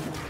blood.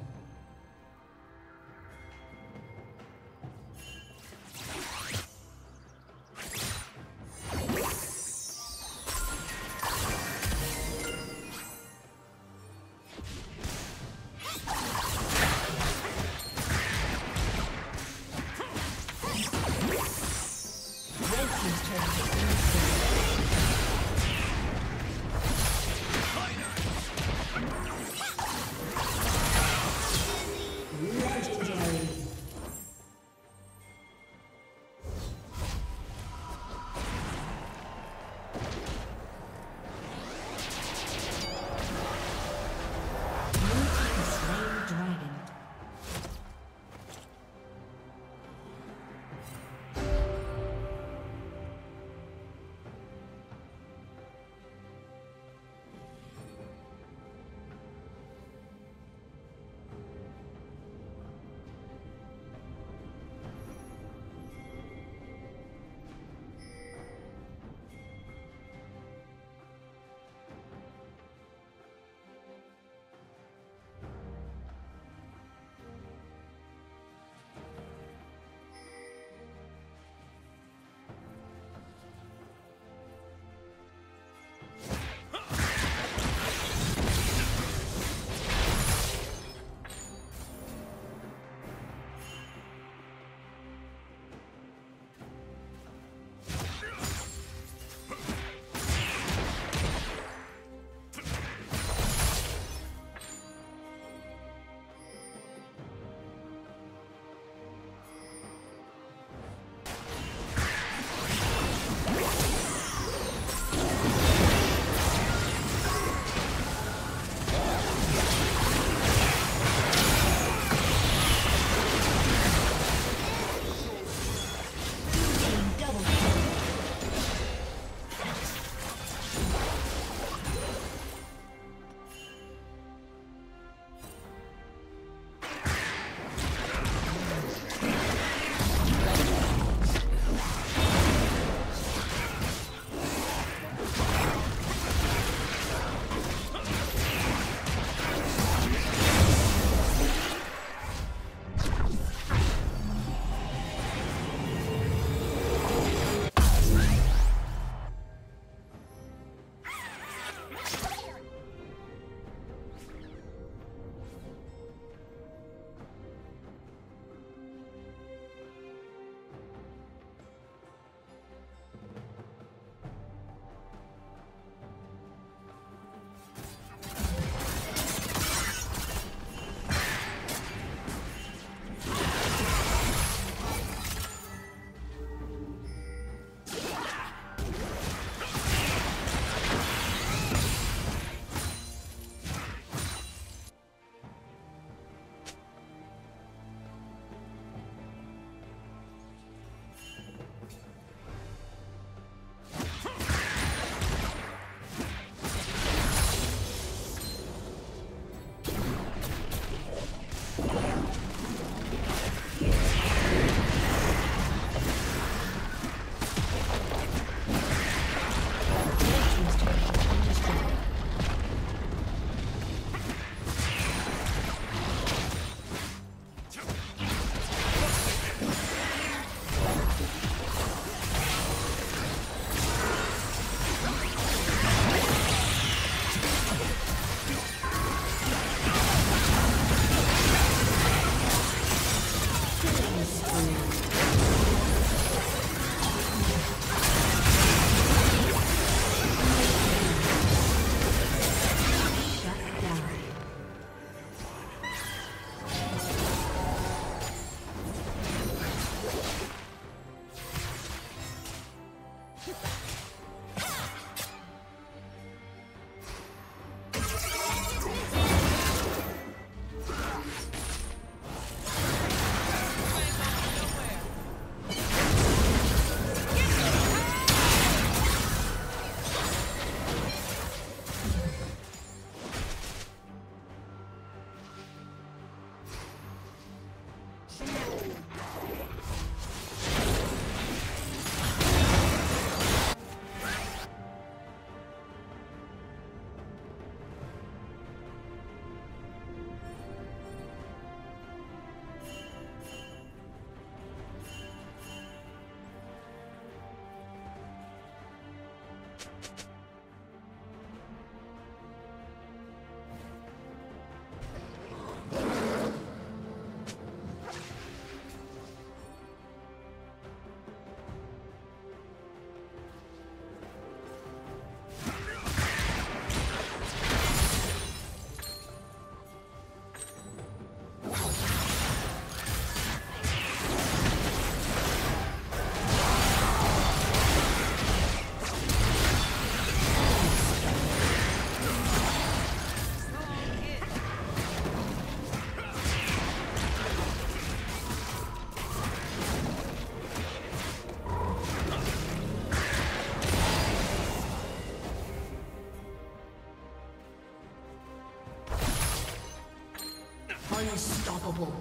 Unstoppable.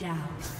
Down.